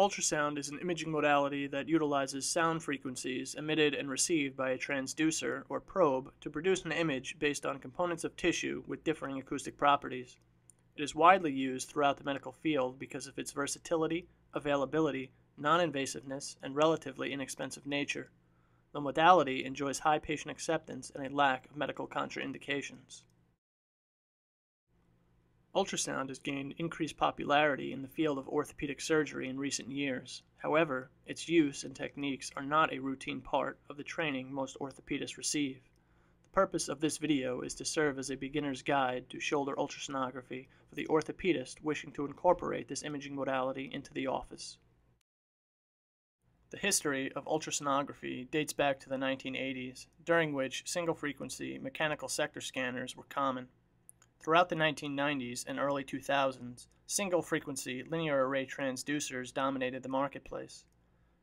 Ultrasound is an imaging modality that utilizes sound frequencies emitted and received by a transducer or probe to produce an image based on components of tissue with differing acoustic properties. It is widely used throughout the medical field because of its versatility, availability, non-invasiveness, and relatively inexpensive nature. The modality enjoys high patient acceptance and a lack of medical contraindications. Ultrasound has gained increased popularity in the field of orthopedic surgery in recent years. However, its use and techniques are not a routine part of the training most orthopedists receive. The purpose of this video is to serve as a beginner's guide to shoulder ultrasonography for the orthopedist wishing to incorporate this imaging modality into the office. The history of ultrasonography dates back to the 1980s, during which single-frequency mechanical sector scanners were common. Throughout the 1990s and early 2000s, single-frequency linear array transducers dominated the marketplace.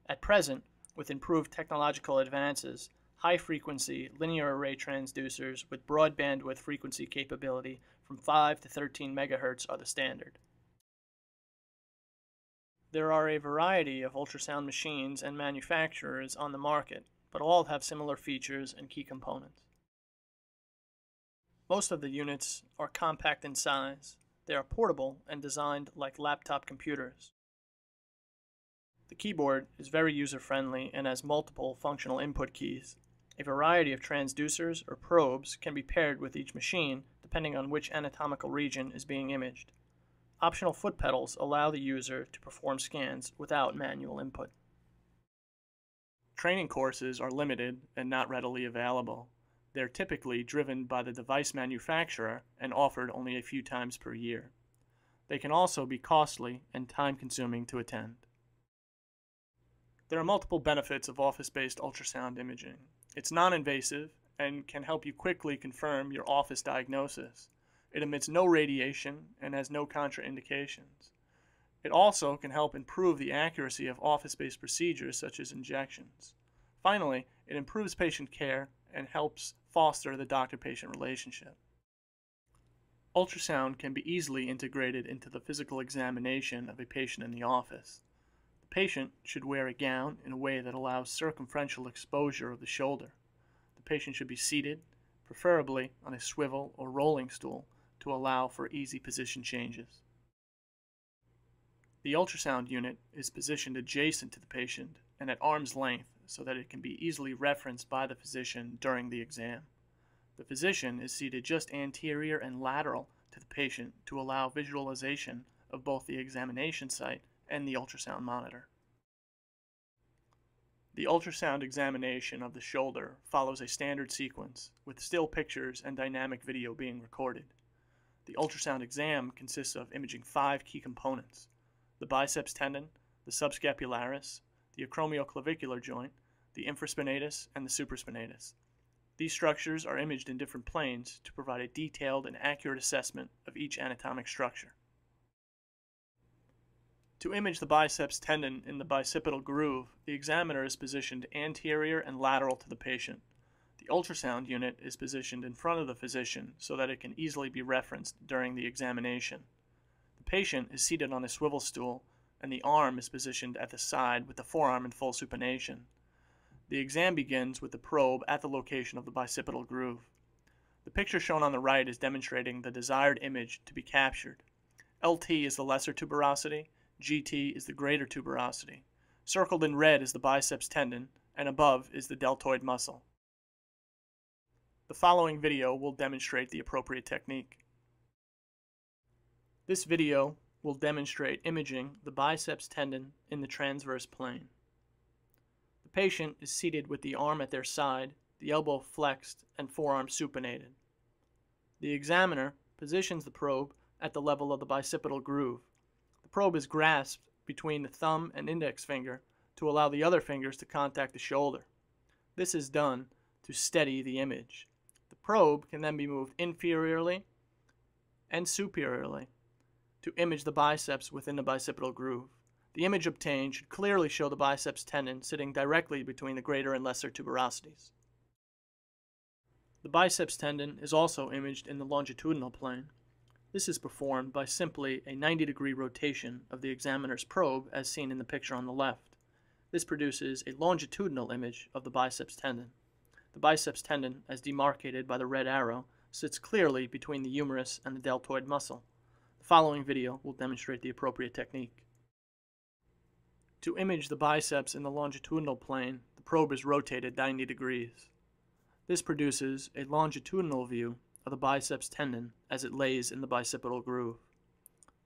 At present, with improved technological advances, high-frequency linear array transducers with broad bandwidth frequency capability from 5 to 13 MHz are the standard. There are a variety of ultrasound machines and manufacturers on the market, but all have similar features and key components. Most of the units are compact in size. They are portable and designed like laptop computers. The keyboard is very user-friendly and has multiple functional input keys. A variety of transducers or probes can be paired with each machine depending on which anatomical region is being imaged. Optional foot pedals allow the user to perform scans without manual input. Training courses are limited and not readily available. They're typically driven by the device manufacturer and offered only a few times per year. They can also be costly and time-consuming to attend. There are multiple benefits of office-based ultrasound imaging. It's non-invasive and can help you quickly confirm your office diagnosis. It emits no radiation and has no contraindications. It also can help improve the accuracy of office-based procedures such as injections. Finally, it improves patient care and helps foster the doctor-patient relationship. Ultrasound can be easily integrated into the physical examination of a patient in the office. The patient should wear a gown in a way that allows circumferential exposure of the shoulder. The patient should be seated, preferably on a swivel or rolling stool, to allow for easy position changes. The ultrasound unit is positioned adjacent to the patient and at arm's length so that it can be easily referenced by the physician during the exam. The physician is seated just anterior and lateral to the patient to allow visualization of both the examination site and the ultrasound monitor. The ultrasound examination of the shoulder follows a standard sequence, with still pictures and dynamic video being recorded. The ultrasound exam consists of imaging five key components the biceps tendon, the subscapularis, the acromioclavicular joint, the infraspinatus, and the supraspinatus. These structures are imaged in different planes to provide a detailed and accurate assessment of each anatomic structure. To image the biceps tendon in the bicipital groove, the examiner is positioned anterior and lateral to the patient. The ultrasound unit is positioned in front of the physician so that it can easily be referenced during the examination. The patient is seated on a swivel stool and the arm is positioned at the side with the forearm in full supination. The exam begins with the probe at the location of the bicipital groove. The picture shown on the right is demonstrating the desired image to be captured. LT is the lesser tuberosity, GT is the greater tuberosity. Circled in red is the biceps tendon, and above is the deltoid muscle. The following video will demonstrate the appropriate technique. This video will demonstrate imaging the biceps tendon in the transverse plane. The patient is seated with the arm at their side, the elbow flexed, and forearm supinated. The examiner positions the probe at the level of the bicipital groove. The probe is grasped between the thumb and index finger to allow the other fingers to contact the shoulder. This is done to steady the image. The probe can then be moved inferiorly and superiorly to image the biceps within the bicipital groove. The image obtained should clearly show the biceps tendon sitting directly between the greater and lesser tuberosities. The biceps tendon is also imaged in the longitudinal plane. This is performed by simply a 90 degree rotation of the examiner's probe as seen in the picture on the left. This produces a longitudinal image of the biceps tendon. The biceps tendon, as demarcated by the red arrow, sits clearly between the humerus and the deltoid muscle. Following video will demonstrate the appropriate technique. To image the biceps in the longitudinal plane, the probe is rotated 90 degrees. This produces a longitudinal view of the biceps tendon as it lays in the bicipital groove.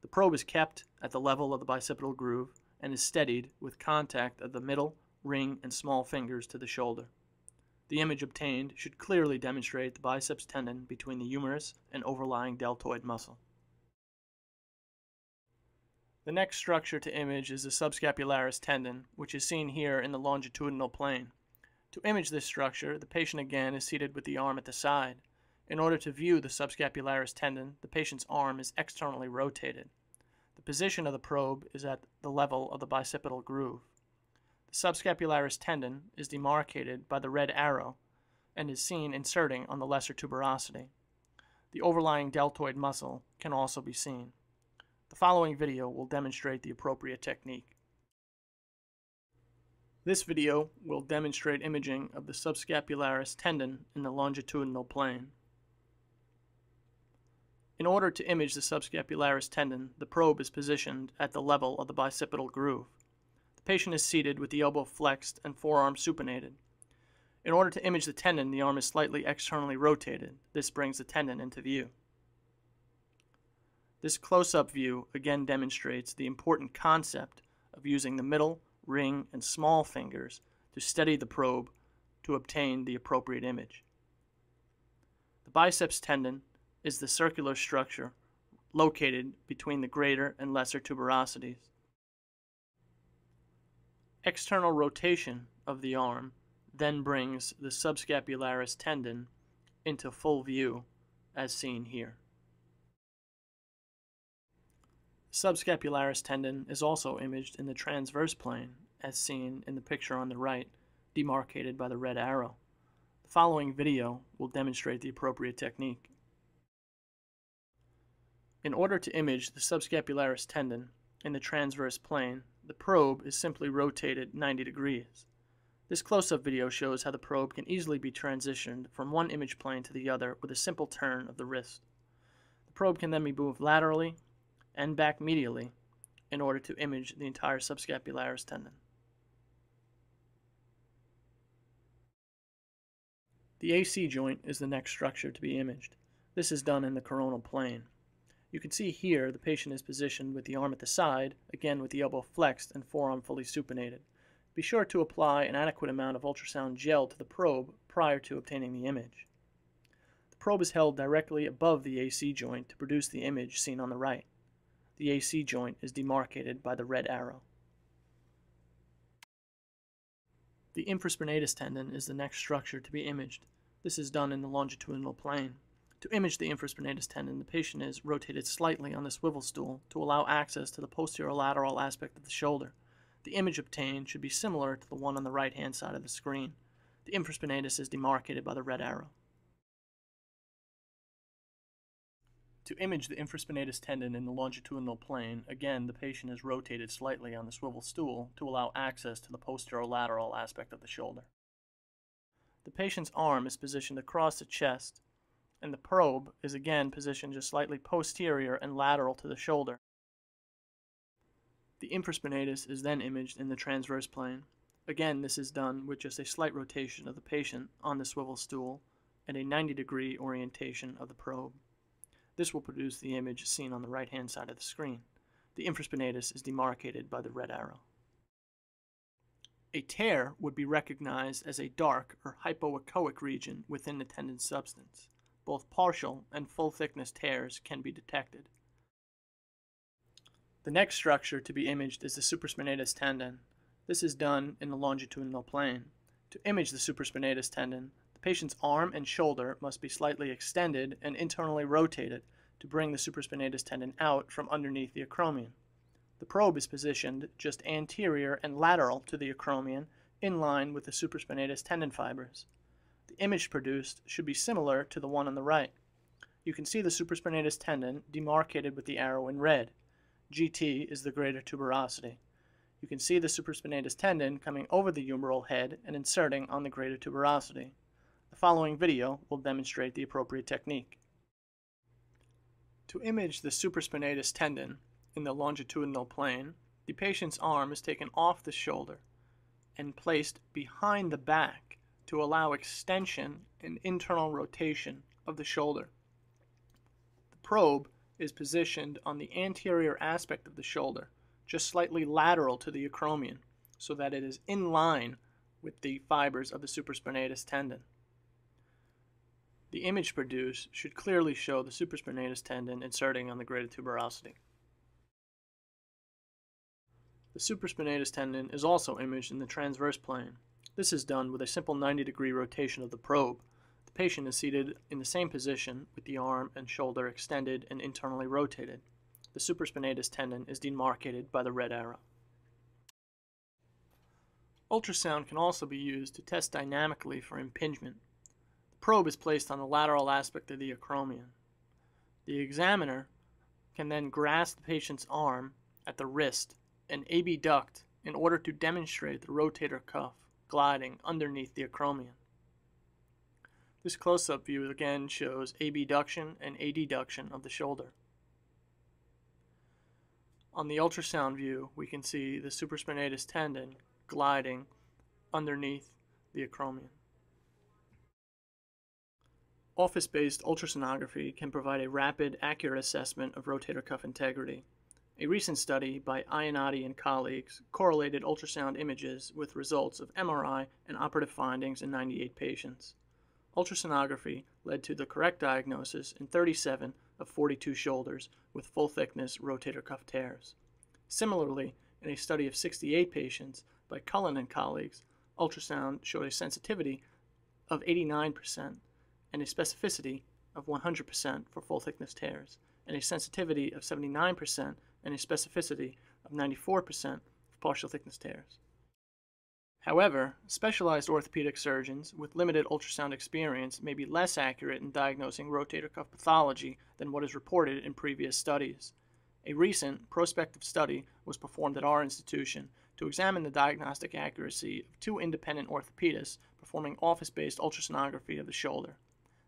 The probe is kept at the level of the bicipital groove and is steadied with contact of the middle, ring, and small fingers to the shoulder. The image obtained should clearly demonstrate the biceps tendon between the humerus and overlying deltoid muscle. The next structure to image is the subscapularis tendon, which is seen here in the longitudinal plane. To image this structure, the patient again is seated with the arm at the side. In order to view the subscapularis tendon, the patient's arm is externally rotated. The position of the probe is at the level of the bicipital groove. The subscapularis tendon is demarcated by the red arrow and is seen inserting on the lesser tuberosity. The overlying deltoid muscle can also be seen. The following video will demonstrate the appropriate technique. This video will demonstrate imaging of the subscapularis tendon in the longitudinal plane. In order to image the subscapularis tendon, the probe is positioned at the level of the bicipital groove. The patient is seated with the elbow flexed and forearm supinated. In order to image the tendon, the arm is slightly externally rotated. This brings the tendon into view. This close-up view again demonstrates the important concept of using the middle, ring, and small fingers to steady the probe to obtain the appropriate image. The biceps tendon is the circular structure located between the greater and lesser tuberosities. External rotation of the arm then brings the subscapularis tendon into full view as seen here. Subscapularis tendon is also imaged in the transverse plane as seen in the picture on the right, demarcated by the red arrow. The following video will demonstrate the appropriate technique. In order to image the subscapularis tendon in the transverse plane, the probe is simply rotated 90 degrees. This close-up video shows how the probe can easily be transitioned from one image plane to the other with a simple turn of the wrist. The probe can then be moved laterally and back medially in order to image the entire subscapularis tendon. The AC joint is the next structure to be imaged. This is done in the coronal plane. You can see here the patient is positioned with the arm at the side, again with the elbow flexed and forearm fully supinated. Be sure to apply an adequate amount of ultrasound gel to the probe prior to obtaining the image. The probe is held directly above the AC joint to produce the image seen on the right. The AC joint is demarcated by the red arrow. The infraspinatus tendon is the next structure to be imaged. This is done in the longitudinal plane. To image the infraspinatus tendon, the patient is rotated slightly on the swivel stool to allow access to the posterolateral aspect of the shoulder. The image obtained should be similar to the one on the right-hand side of the screen. The infraspinatus is demarcated by the red arrow. To image the infraspinatus tendon in the longitudinal plane, again the patient is rotated slightly on the swivel stool to allow access to the posterolateral aspect of the shoulder. The patient's arm is positioned across the chest and the probe is again positioned just slightly posterior and lateral to the shoulder. The infraspinatus is then imaged in the transverse plane. Again, this is done with just a slight rotation of the patient on the swivel stool and a 90 degree orientation of the probe. This will produce the image seen on the right hand side of the screen. The infraspinatus is demarcated by the red arrow. A tear would be recognized as a dark or hypoechoic region within the tendon substance both partial and full thickness tears can be detected. The next structure to be imaged is the supraspinatus tendon. This is done in the longitudinal plane. To image the supraspinatus tendon, patient's arm and shoulder must be slightly extended and internally rotated to bring the supraspinatus tendon out from underneath the acromion. The probe is positioned just anterior and lateral to the acromion in line with the supraspinatus tendon fibers. The image produced should be similar to the one on the right. you can see the supraspinatus tendon demarcated with the arrow in red. GT is the greater tuberosity. You can see the supraspinatus tendon coming over the humeral head and inserting on the greater tuberosity. The following video will demonstrate the appropriate technique. To image the supraspinatus tendon in the longitudinal plane, the patient's arm is taken off the shoulder and placed behind the back to allow extension and internal rotation of the shoulder. The probe is positioned on the anterior aspect of the shoulder, just slightly lateral to the acromion, so that it is in line with the fibers of the supraspinatus tendon. The image produced should clearly show the supraspinatus tendon inserting on the greater tuberosity. The supraspinatus tendon is also imaged in the transverse plane. This is done with a simple 90 degree rotation of the probe. The patient is seated in the same position with the arm and shoulder extended and internally rotated. The supraspinatus tendon is demarcated by the red arrow. Ultrasound can also be used to test dynamically for impingement. Probe is placed on the lateral aspect of the acromion. The examiner can then grasp the patient's arm at the wrist and abduct in order to demonstrate the rotator cuff gliding underneath the acromion. This close-up view again shows abduction and adduction of the shoulder. On the ultrasound view, we can see the supraspinatus tendon gliding underneath the acromion. Office-based ultrasonography can provide a rapid, accurate assessment of rotator cuff integrity. A recent study by Iannotti and colleagues correlated ultrasound images with results of MRI and operative findings in 98 patients. Ultrasonography led to the correct diagnosis in 37 of 42 shoulders with full thickness rotator cuff tears. Similarly, in a study of 68 patients by Cullen and colleagues, ultrasound showed a sensitivity of 89% and a specificity of 100% for full thickness tears, and a sensitivity of 79% and a specificity of 94% for partial thickness tears. However, specialized orthopedic surgeons with limited ultrasound experience may be less accurate in diagnosing rotator cuff pathology than what is reported in previous studies. A recent prospective study was performed at our institution to examine the diagnostic accuracy of two independent orthopedists performing office based ultrasonography of the shoulder.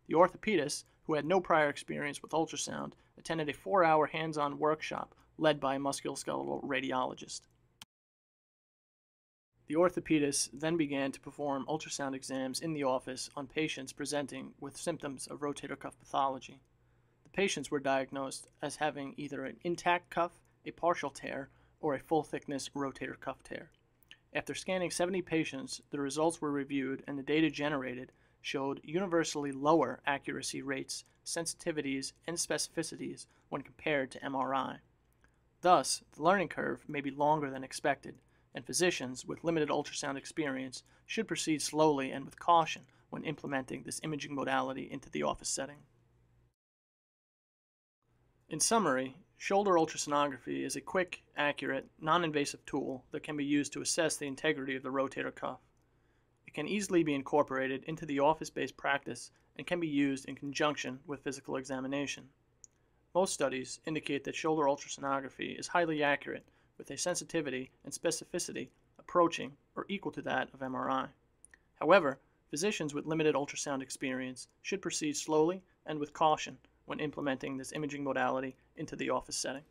The orthopedist, who had no prior experience with ultrasound, attended a four hour hands on workshop led by a musculoskeletal radiologist. The orthopedist then began to perform ultrasound exams in the office on patients presenting with symptoms of rotator cuff pathology. The patients were diagnosed as having either an intact cuff, a partial tear, or a full thickness rotator cuff tear. After scanning 70 patients, the results were reviewed and the data generated showed universally lower accuracy rates, sensitivities, and specificities when compared to MRI. Thus, the learning curve may be longer than expected, and physicians with limited ultrasound experience should proceed slowly and with caution when implementing this imaging modality into the office setting. In summary, shoulder ultrasonography is a quick, accurate, non-invasive tool that can be used to assess the integrity of the rotator cuff. Can easily be incorporated into the office-based practice and can be used in conjunction with physical examination. Most studies indicate that shoulder ultrasonography is highly accurate with a sensitivity and specificity approaching or equal to that of MRI. However, physicians with limited ultrasound experience should proceed slowly and with caution when implementing this imaging modality into the office setting.